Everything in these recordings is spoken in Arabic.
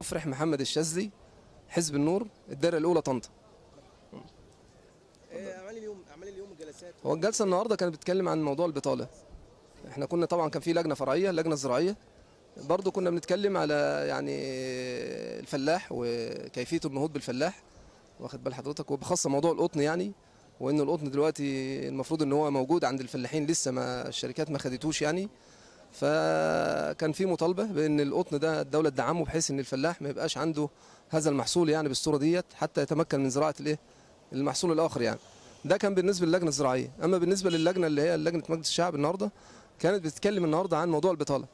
مفرح محمد الشاذلي حزب النور الدائرة الأولى طنطا. أعمال اليوم أعمال اليوم الجلسات هو الجلسة النهارده كانت بتتكلم عن موضوع البطالة. إحنا كنا طبعا كان في لجنة فرعية لجنة زراعية. برضو كنا بنتكلم على يعني الفلاح وكيفية النهوض بالفلاح واخد بال حضرتك وبخاصة موضوع القطن يعني وان القطن دلوقتي المفروض إن هو موجود عند الفلاحين لسه ما الشركات ما خدتوش يعني. فكان في مطالبة بأن القطن ده الدولة تدعمه بحيث أن الفلاح ما يبقاش عنده هذا المحصول يعني بالصورة ديت حتى يتمكن من زراعة الإيه؟ المحصول الآخر يعني. ده كان بالنسبة للجنة الزراعية. أما بالنسبة للجنة اللي هي لجنة مجلس الشعب النهارده كانت بتتكلم النهارده عن موضوع البطالة.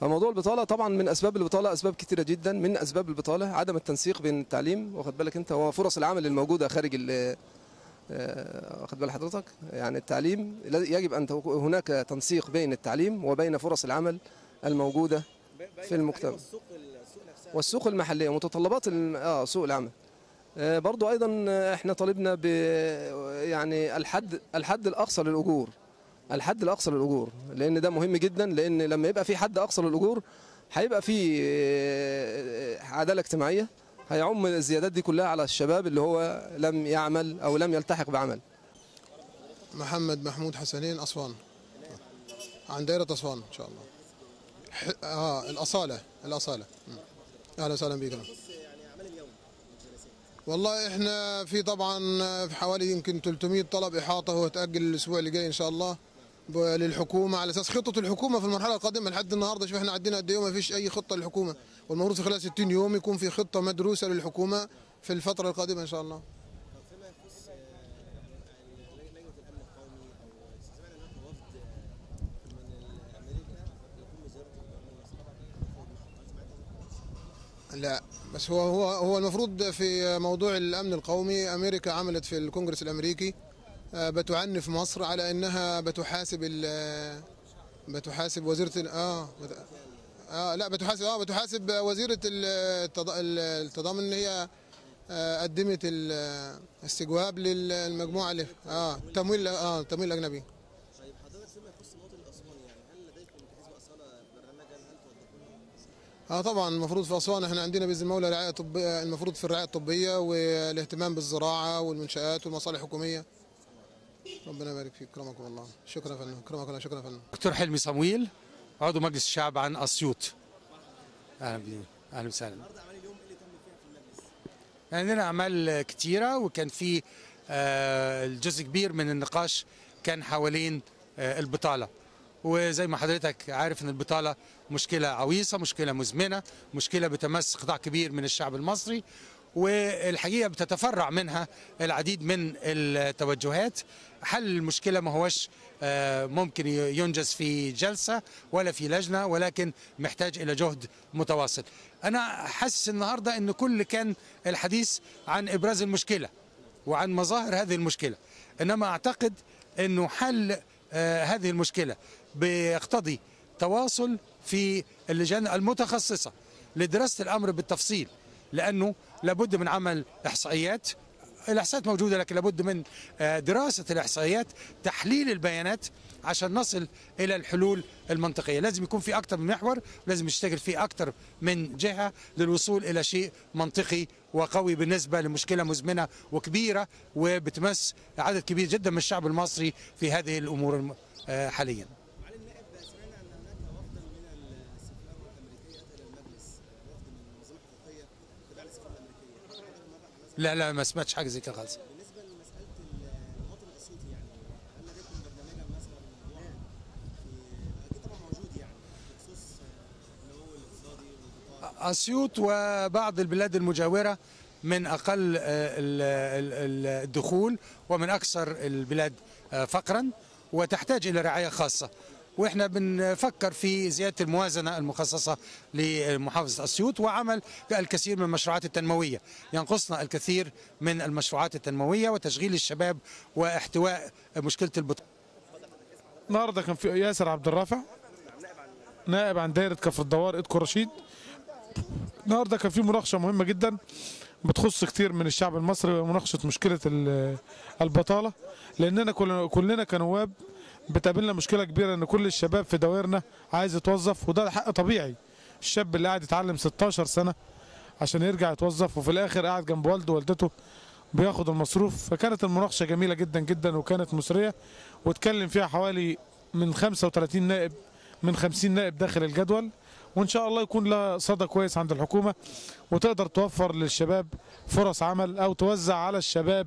فموضوع البطالة طبعا من أسباب البطالة أسباب كتيرة جدا من أسباب البطالة عدم التنسيق بين التعليم واخد بالك أنت وفرص العمل الموجودة خارج واخد بال حضرتك. يعني التعليم يجب أن هناك تنسيق بين التعليم وبين فرص العمل الموجودة في المجتمع. والسوق المحلية متطلبات آه سوق العمل. آه، برضو أيضا آه، إحنا طالبنا ب يعني الحد الحد الأقصى للأجور. الحد الأقصى للأجور لأن ده مهم جدا لأن لما يبقى في حد أقصى للأجور هيبقى في آه، عدالة اجتماعية. هيعم الزيادات دي كلها على الشباب اللي هو لم يعمل أو لم يلتحق بعمل. محمد محمود حسنين أسوان. عن دائرة أسوان إن شاء الله. ح... الأصالة الأصالة. مم. أهلا وسهلا بكم والله إحنا في طبعا في حوالي يمكن 300 طلب إحاطة هو تأجل الأسبوع اللي جاي إن شاء الله. للحكومة على أساس خطة الحكومة في المرحلة القادمة لحد النهاردة شوف إحنا عندنا قد إيه ما فيش أي خطة للحكومة. والمفروض خلال 60 يوم يكون في خطة مدروسة للحكومة في الفترة القادمة إن شاء الله. لا بس هو هو هو المفروض في موضوع الأمن القومي أمريكا عملت في الكونغرس الأمريكي بتعنف مصر على إنها بتحاسب ال بتحاسب وزيرة ال- آه بت- آه لا بتحاسب آه بتحاسب وزيرة ال- التض- ال- التضامن إن هي آه، قدمت الاستجواب للمجموعة اللي آه تمويل آه تمويل اجنبي طيب حضرتك فيما يخص المواطن الأسواني يعني هل لديكم كحزب أصالة برنامجا؟ هل توظفون آه طبعا المفروض في أسوان إحنا عندنا بإذن المولى رعايه طبيه المفروض في الرعاية الطبية والاهتمام بالزراعة والمنشآت والمصالح الحكومية. ربنا يبارك فيك. كرمكم الله. شكرا يا فندم الله. شكرا يا فندم. دكتور حلمي صمويل عضو مجلس الشعب عن أسيوط. أهلا بيك أهلا وسهلا؟ عندنا أعمال كتيرة وكان في آه، الجزء كبير من النقاش كان حوالين آه، البطالة. وزي ما حضرتك عارف إن البطالة مشكلة عويصة مشكلة مزمنة مشكلة بتمس قطاع كبير من الشعب المصري. والحقيقة بتتفرع منها العديد من التوجهات. حل المشكلة ما هوش آه، ممكن ينجز في جلسة ولا في لجنة ولكن محتاج إلى جهد متواصل أنا حاسس النهارده إن كل كان الحديث عن إبراز المشكلة وعن مظاهر هذه المشكلة. إنما أعتقد إنه حل آه، هذه المشكلة بيقتضي تواصل في اللجان المتخصصة لدراسة الأمر بالتفصيل. لأنه لابد من عمل إحصائيات. الاحصائيات موجودة لكن لابد من آه، دراسة الإحصائيات تحليل البيانات عشان نصل إلى الحلول المنطقية. لازم يكون في أكثر من محور لازم يشتغل في أكثر من جهة للوصول إلى شيء منطقي وقوي بالنسبة لمشكلة مزمنة وكبيرة وبتمس عدد كبير جدا من الشعب المصري في هذه الأمور آه، حاليا معالي النائب سمعنا ان هناك وفدا من السفاره الامريكيه اتى إلى المجلس وفد من منظمه حقوقيه تبع للسفاره الامريكيه هل حضرتك مر على هذا لا لا ما سمعتش حاجة زي كده خالص. بالنسبة لمسألة المواطن الاسيوطي يعني هل لديكم برنامجا مثلا أكيد طبعا موجود يعني بخصوص النمو الاقتصادي أسيوط وبعض البلاد المجاورة من أقل آه، ال- ال- ال- الدخول ومن أكثر البلاد آه، فقرا وتحتاج إلى رعاية خاصة. وإحنا بنفكر في زيادة الموازنة المخصصة لمحافظة اسيوط وعمل الكثير من المشروعات التنموية. ينقصنا الكثير من المشروعات التنموية وتشغيل الشباب واحتواء مشكلة البطاله النهارده كان في ياسر عبد الرافع نائب عن دايرة كفر الدوار ايدكو رشيد. النهارده كان في مناقشة مهمة جدا بتخص كتير من الشعب المصري مناقشه مشكلة ال- البطالة لأننا كل- كلنا كنواب بتقابلنا مشكلة كبيرة إن كل الشباب في دوائرنا عايز يتوظف وده حق طبيعي. الشاب اللي قاعد يتعلم 16 سنة عشان يرجع يتوظف وفي الآخر قاعد جنب والده ووالدته بياخد المصروف. فكانت المناقشة جميلة جدا جدا وكانت مثرية واتكلم فيها حوالي من 35 نائب من 50 نائب داخل الجدول. وإن شاء الله يكون لها صدى كويس عند الحكومة وتقدر توفر للشباب فرص عمل أو توزع على الشباب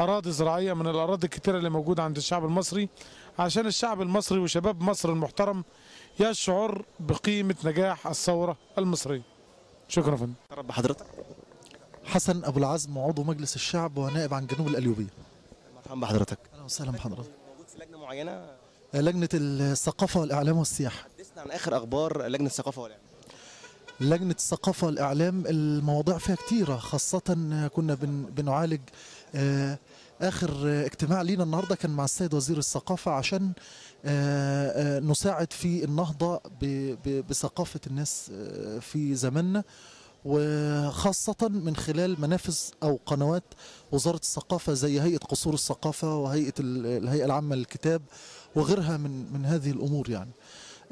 أراضي زراعية من الأراضي الكتيره اللي موجودة عند الشعب المصري. عشان الشعب المصري وشباب مصر المحترم يشعر بقيمة نجاح الثورة المصرية. شكرا يا فندم. رب حضرتك حسن أبو العزم عضو مجلس الشعب ونائب عن جنوب القليوبيه مرحبا بحضرتك. أهلا وسهلا بحضرتك. موجود في لجنة معينة؟ لجنة الثقافة والإعلام والسياحة. حدثنا عن آخر أخبار لجنة الثقافة والإعلام؟ لجنة الثقافة والإعلام المواضيع فيها كتيرة خاصة كنا بن بنعالج آه، آخر اجتماع لينا النهارده كان مع السيد وزير الثقافة عشان آه، آه، نساعد في النهضة بثقافة الناس آه، في زماننا وخاصة من خلال منافذ أو قنوات وزارة الثقافة زي هيئة قصور الثقافة وهيئة ال- الهيئة العامة للكتاب وغيرها من من هذه الأمور يعني.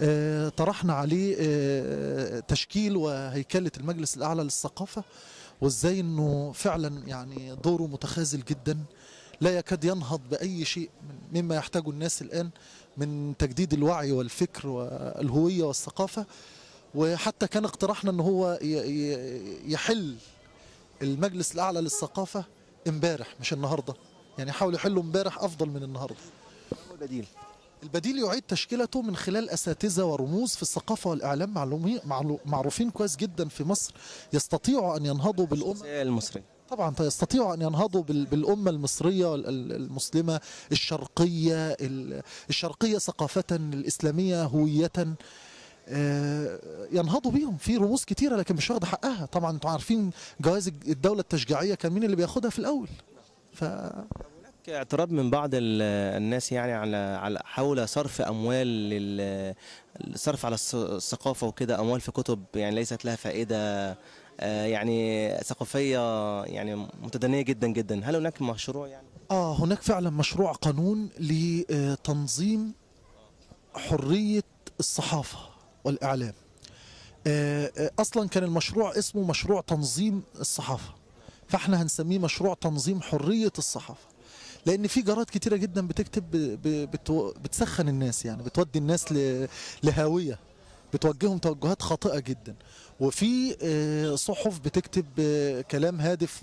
آه، طرحنا عليه آه، تشكيل وهيكلة المجلس الأعلى للثقافة وازاي انه فعلا يعني دوره متخاذل جدا لا يكاد ينهض بأي شيء مما يحتاجه الناس الآن من تجديد الوعي والفكر والهوية والثقافة. وحتى كان اقتراحنا ان هو يحل المجلس الأعلى للثقافة امبارح مش النهاردة. يعني حاول يحله امبارح أفضل من النهاردة. هو البديل يعيد تشكيلته من خلال أساتذة ورموز في الثقافة والإعلام. معلومي معلو- معروفين كويس جدا في مصر يستطيعوا أن ينهضوا بالأمة. الشخصية المصرية. طبعا يستطيعوا أن ينهضوا بال- بالأمة المصرية المسلمة الشرقية ال- الشرقية ثقافة الإسلامية هوية. آه، ينهضوا بيهم في رموز كتيرة لكن مش واخدة حقها. طبعا أنتوا عارفين جوائز الدولة التشجيعية كان مين اللي بياخدها في الأول. ف اعتراض من بعض ال- الناس يعني على على حول صرف أموال لل الصرف على الث- الثقافة وكده أموال في كتب يعني ليست لها فائدة آه، يعني ثقافية يعني متدنية جدا جدا. هل هناك مشروع يعني؟ آه هناك فعلا مشروع قانون لتنظيم حرية الصحافة والإعلام. آه، آه، أصلا كان المشروع اسمه مشروع تنظيم الصحافة فإحنا هنسميه مشروع تنظيم حرية الصحافة. لأن في جرائد كتيرة جدا بتكتب بتسخن الناس يعني بتودي الناس لهاوية بتوجههم توجهات خاطئة جدا. وفي آه، صحف بتكتب آه، كلام هادف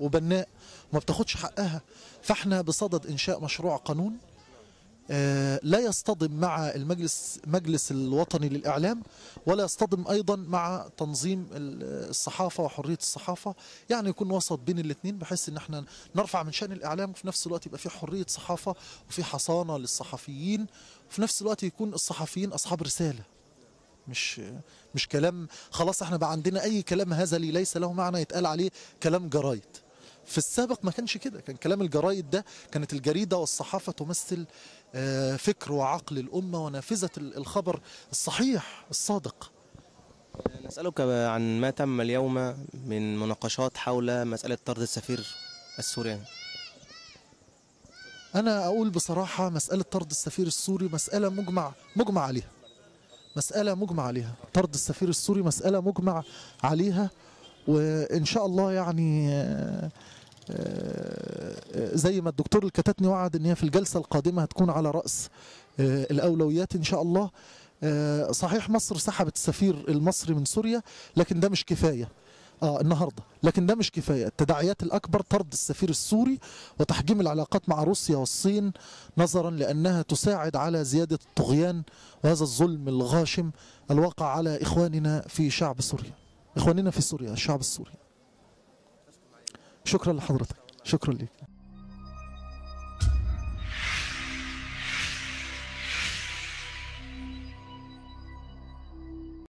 وبناء وما بتاخدش حقها. فاحنا بصدد إنشاء مشروع قانون لا يصطدم مع المجلس مجلس الوطني للإعلام ولا يصطدم أيضا مع تنظيم ال- الصحافة وحرية الصحافة. يعني يكون وسط بين الاثنين بحيث إن إحنا نرفع من شأن الإعلام وفي نفس الوقت يبقى في حرية صحافة وفي حصانة للصحفيين وفي نفس الوقت يكون الصحفيين أصحاب رسالة. مش مش كلام خلاص إحنا بقى عندنا أي كلام هزلي ليس له معنى يتقال عليه كلام جرايد. في السابق ما كانش كده. كان كلام الجرايد ده كانت الجريدة والصحافة تمثل آه، فكر وعقل الأمة ونافذة ال- الخبر الصحيح الصادق. نسألك عن ما تم اليوم من مناقشات حول مسألة طرد السفير السوري أنا أقول بصراحة مسألة طرد السفير السوري مسألة مجمع مجمع عليها. مسألة مجمع عليها. طرد السفير السوري مسألة مجمع عليها وإن شاء الله يعني آه، زي ما الدكتور الكتاتني وعد إن هي في الجلسة القادمة هتكون على رأس آه، الأولويات إن شاء الله. آه، صحيح مصر سحبت السفير المصري من سوريا لكن ده مش كفاية. آه النهارده. لكن ده مش كفاية. التداعيات الأكبر طرد السفير السوري وتحجيم العلاقات مع روسيا والصين نظرا لأنها تساعد على زيادة الطغيان وهذا الظلم الغاشم الواقع على إخواننا في شعب سوريا. إخواننا في سوريا الشعب السوري. شكرا لحضرتك. شكرا لك